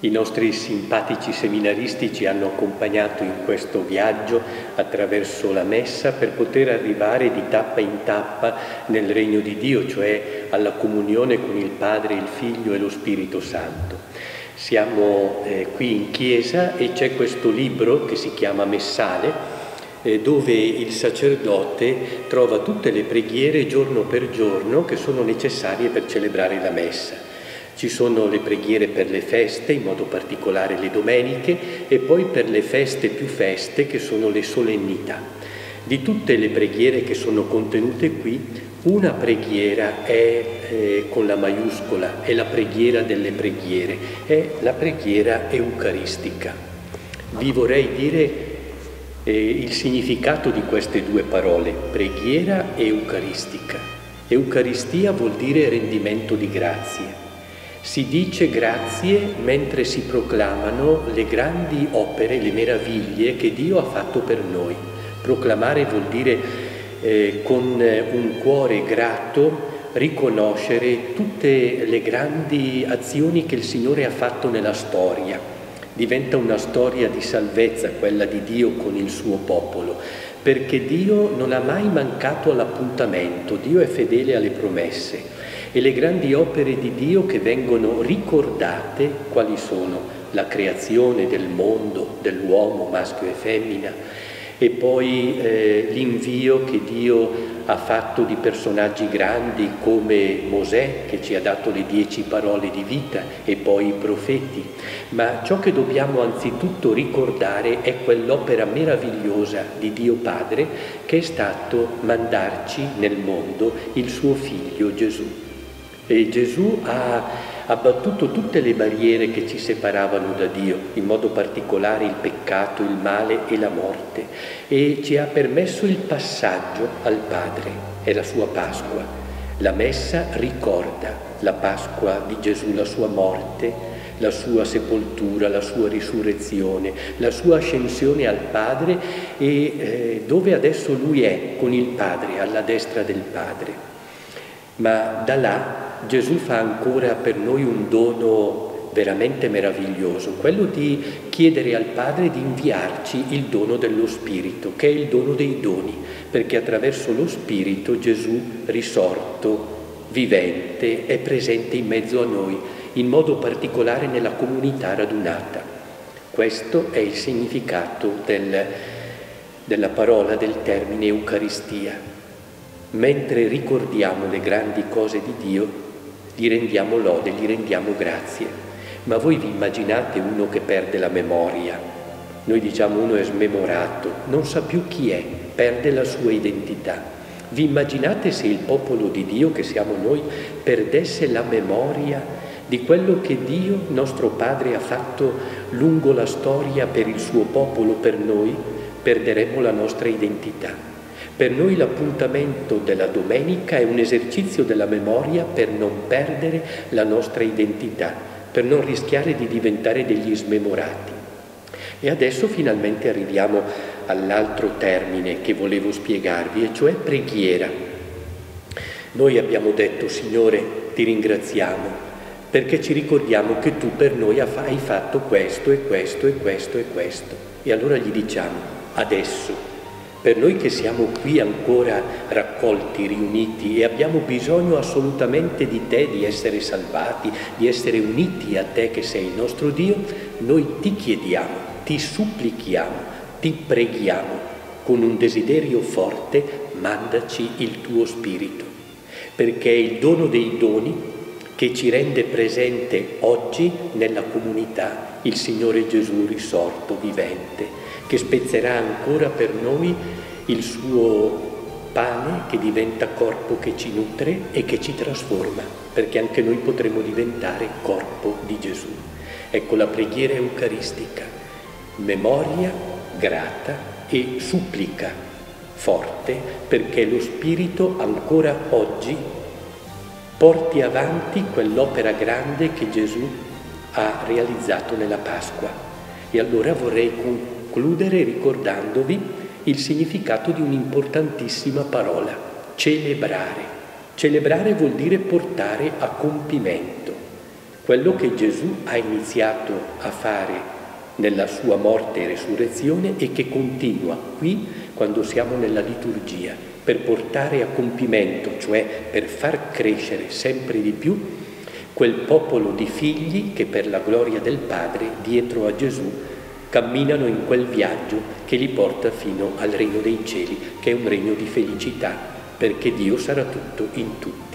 I nostri simpatici seminaristi ci hanno accompagnato in questo viaggio attraverso la messa per poter arrivare di tappa in tappa nel regno di Dio, cioè alla comunione con il Padre, il Figlio e lo Spirito Santo. Siamo eh, qui in chiesa e c'è questo libro che si chiama Messale, eh, dove il sacerdote trova tutte le preghiere giorno per giorno che sono necessarie per celebrare la messa. Ci sono le preghiere per le feste, in modo particolare le domeniche, e poi per le feste più feste che sono le solennità. Di tutte le preghiere che sono contenute qui, una preghiera è eh, con la maiuscola, è la preghiera delle preghiere, è la preghiera eucaristica. Vi vorrei dire eh, il significato di queste due parole, preghiera e eucaristica. Eucaristia vuol dire rendimento di grazie. Si dice grazie mentre si proclamano le grandi opere, le meraviglie che Dio ha fatto per noi. Proclamare vuol dire eh, con un cuore grato riconoscere tutte le grandi azioni che il Signore ha fatto nella storia. Diventa una storia di salvezza quella di Dio con il suo popolo, perché Dio non ha mai mancato all'appuntamento, Dio è fedele alle promesse e le grandi opere di Dio che vengono ricordate quali sono la creazione del mondo, dell'uomo, maschio e femmina, e poi eh, l'invio che Dio ha fatto di personaggi grandi come Mosè che ci ha dato le dieci parole di vita e poi i profeti. Ma ciò che dobbiamo anzitutto ricordare è quell'opera meravigliosa di Dio Padre che è stato mandarci nel mondo il suo figlio Gesù. E Gesù ha abbattuto tutte le barriere che ci separavano da Dio, in modo particolare il peccato, il male e la morte, e ci ha permesso il passaggio al Padre, è la sua Pasqua. La messa ricorda la Pasqua di Gesù, la sua morte, la sua sepoltura, la sua risurrezione, la sua ascensione al Padre e eh, dove adesso lui è con il Padre, alla destra del Padre. Ma da là Gesù fa ancora per noi un dono veramente meraviglioso, quello di chiedere al Padre di inviarci il dono dello Spirito, che è il dono dei doni, perché attraverso lo Spirito Gesù risorto, vivente, è presente in mezzo a noi, in modo particolare nella comunità radunata. Questo è il significato del, della parola, del termine Eucaristia. Mentre ricordiamo le grandi cose di Dio, gli rendiamo lode, gli rendiamo grazie. Ma voi vi immaginate uno che perde la memoria? Noi diciamo uno è smemorato, non sa più chi è, perde la sua identità. Vi immaginate se il popolo di Dio, che siamo noi, perdesse la memoria di quello che Dio, nostro Padre, ha fatto lungo la storia per il suo popolo, per noi? Perderemmo la nostra identità. Per noi l'appuntamento della domenica è un esercizio della memoria per non perdere la nostra identità, per non rischiare di diventare degli smemorati. E adesso finalmente arriviamo all'altro termine che volevo spiegarvi, e cioè preghiera. Noi abbiamo detto, Signore, ti ringraziamo perché ci ricordiamo che tu per noi hai fatto questo e questo e questo e questo. E allora gli diciamo, adesso per noi che siamo qui ancora raccolti, riuniti e abbiamo bisogno assolutamente di te, di essere salvati, di essere uniti a te che sei il nostro Dio, noi ti chiediamo, ti supplichiamo, ti preghiamo con un desiderio forte, mandaci il tuo Spirito, perché è il dono dei doni che ci rende presente oggi nella comunità il Signore Gesù risorto, vivente che spezzerà ancora per noi il suo pane che diventa corpo che ci nutre e che ci trasforma, perché anche noi potremo diventare corpo di Gesù. Ecco la preghiera eucaristica, memoria grata e supplica forte perché lo Spirito ancora oggi porti avanti quell'opera grande che Gesù ha realizzato nella Pasqua. E allora vorrei concludere ricordandovi il significato di un'importantissima parola, celebrare. Celebrare vuol dire portare a compimento. quello che Gesù ha iniziato a fare nella sua morte e resurrezione e che continua qui quando siamo nella liturgia, per portare a compimento, cioè per far crescere sempre di più quel popolo di figli che per la gloria del Padre dietro a Gesù camminano in quel viaggio che li porta fino al regno dei cieli, che è un regno di felicità, perché Dio sarà tutto in tutto.